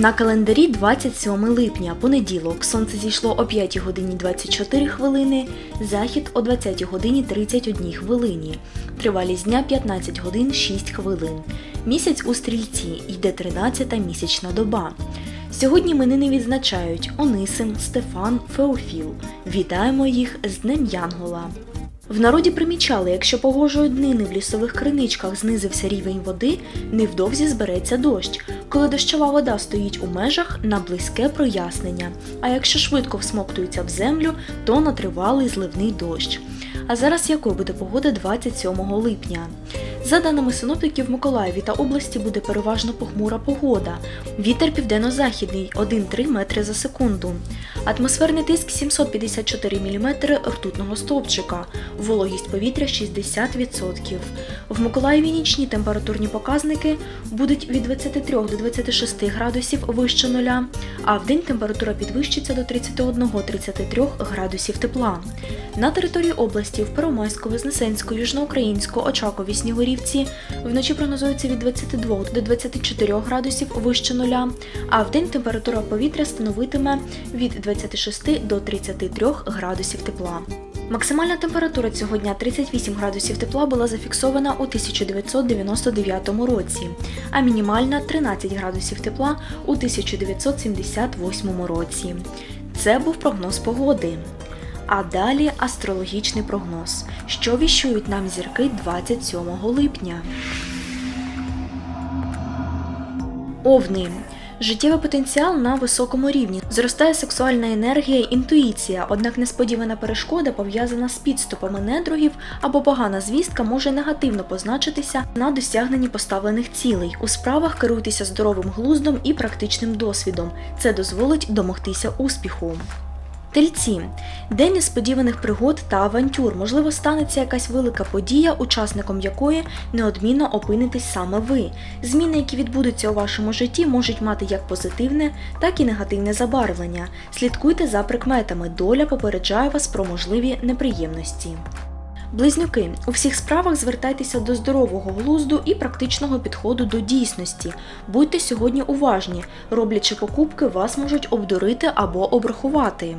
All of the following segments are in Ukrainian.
На календарі 27 липня, понеділок, сонце зійшло о 5 годині 24 хвилини, захід о 20 годині 31 хвилині. Тривалість дня 15 годин 6 хвилин. Місяць у стрільці йде 13-та місячна доба. Сьогодні іменини відзначають Онисим, Стефан, Феофіл. Вітаємо їх з Днем Янгола. В народі примічали, якщо погожої днини в лісових криничках знизився рівень води, невдовзі збереться дощ. Коли дощова вода стоїть у межах на близьке прояснення. А якщо швидко всмоктується в землю, то на тривалий зливний дощ. А зараз якою буде погода 27 липня? За даними синоптиків, в Миколаєві та області буде переважно похмура погода. Вітер південно-західний 1,3 метри за секунду. Атмосферний тиск 754 мм ртутного стовпчика. Вологість повітря 60%. В Миколаєві нічні температурні показники будуть від 23 до 26 градусів вище нуля, а в день температура підвищиться до 31-33 градусів тепла. На території області в Первомайську, Вознесенську, Южноукраїнську, Очакові, Снігурівці вночі прогнозується від 22 до 24 градусів вище нуля, а в день температура повітря становитиме від 26 до 33 градусів тепла. Максимальна температура цього дня 38 градусів тепла була зафіксована у 1999 році, а мінімальна 13 градусів тепла у 1978 році. Це був прогноз погоди. А далі астрологічний прогноз, що віщують нам зірки 27 липня. Овни. Життєвий потенціал на високому рівні. Зростає сексуальна енергія, інтуїція, однак несподівана перешкода пов'язана з підступами недругів або погана звістка може негативно позначитися на досягненні поставлених цілей. У справах керуйтеся здоровим глуздом і практичним досвідом. Це дозволить домогтися успіху. Тельці день несподіваних пригод та авантюр. Можливо, станеться якась велика подія, учасником якої неодмінно опинитесь саме ви. Зміни, які відбудуться у вашому житті, можуть мати як позитивне, так і негативне забарвлення. Слідкуйте за прикметами. Доля попереджає вас про можливі неприємності. Близнюки, у всіх справах звертайтеся до здорового глузду і практичного підходу до дійсності. Будьте сьогодні уважні, роблячи покупки, вас можуть обдурити або обрахувати.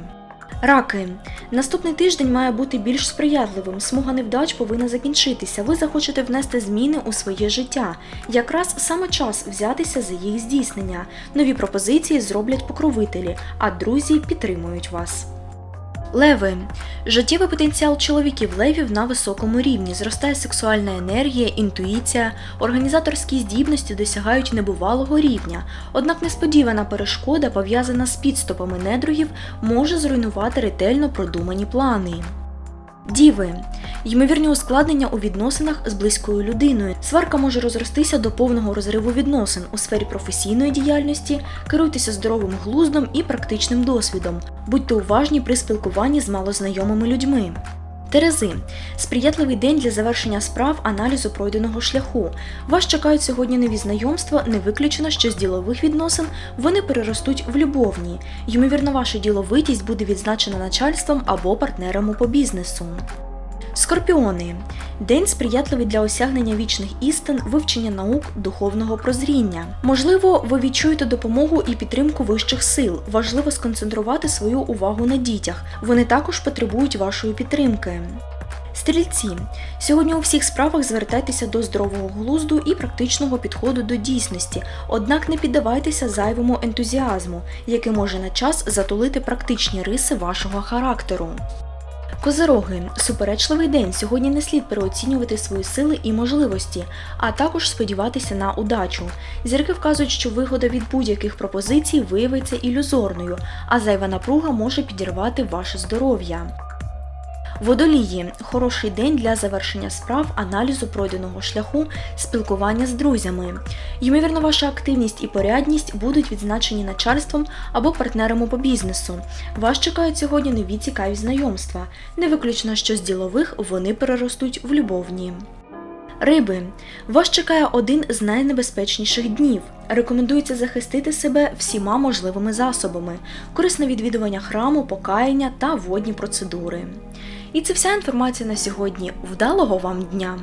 Раки. Наступний тиждень має бути більш сприятливим. Смуга невдач повинна закінчитися. Ви захочете внести зміни у своє життя. Якраз саме час взятися за їх здійснення. Нові пропозиції зроблять покровителі, а друзі підтримують вас. Леви. Життєвий потенціал чоловіків левів на високому рівні. Зростає сексуальна енергія, інтуїція, організаторські здібності досягають небувалого рівня. Однак несподівана перешкода, пов'язана з підступами недругів, може зруйнувати ретельно продумані плани. Діви. Ймовірні ускладнення у відносинах з близькою людиною. Сварка може розростися до повного розриву відносин у сфері професійної діяльності, керуйтеся здоровим глуздом і практичним досвідом. Будьте уважні при спілкуванні з малознайомими людьми. Терези сприятливий день для завершення справ аналізу пройденого шляху. Вас чекають сьогодні нові знайомства, не виключено, що з ділових відносин вони переростуть в любовні. Ймовірно, ваша діловитість буде відзначена начальством або партнерами по бізнесу. Скорпіони день сприятливий для осягнення вічних істин, вивчення наук, духовного прозріння. Можливо, ви відчуєте допомогу і підтримку вищих сил. Важливо сконцентрувати свою увагу на дітях. Вони також потребують вашої підтримки. Стрільці. Сьогодні у всіх справах звертайтеся до здорового глузду і практичного підходу до дійсності, однак не піддавайтеся зайвому ентузіазму, який може на час затулити практичні риси вашого характеру. Козироги суперечливий день. Сьогодні не слід переоцінювати свої сили і можливості, а також сподіватися на удачу. Зірки вказують, що вигода від будь-яких пропозицій виявиться ілюзорною, а зайва напруга може підірвати ваше здоров'я. Водолії хороший день для завершення справ, аналізу пройденого шляху, спілкування з друзями. Ймовірно, ваша активність і порядність будуть відзначені начальством або партнерами по бізнесу. Вас чекають сьогодні нові цікаві знайомства. Не виключно, що з ділових вони переростуть в любовні. Риби, вас чекає один з найнебезпечніших днів. Рекомендується захистити себе всіма можливими засобами, корисне відвідування храму, покаяння та водні процедури. І це вся інформація на сьогодні. Вдалого вам дня!